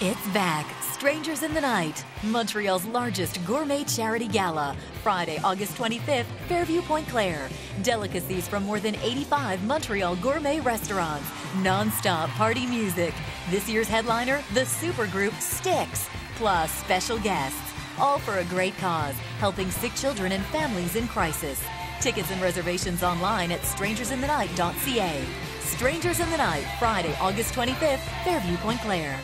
It's back. Strangers in the Night, Montreal's largest gourmet charity gala. Friday, August 25th, Fairview Pointe-Claire. Delicacies from more than 85 Montreal gourmet restaurants. Non-stop party music. This year's headliner, the supergroup Styx, Plus special guests. All for a great cause, helping sick children and families in crisis. Tickets and reservations online at strangersinthenight.ca. Strangers in the Night, Friday, August 25th, Fairview Pointe-Claire.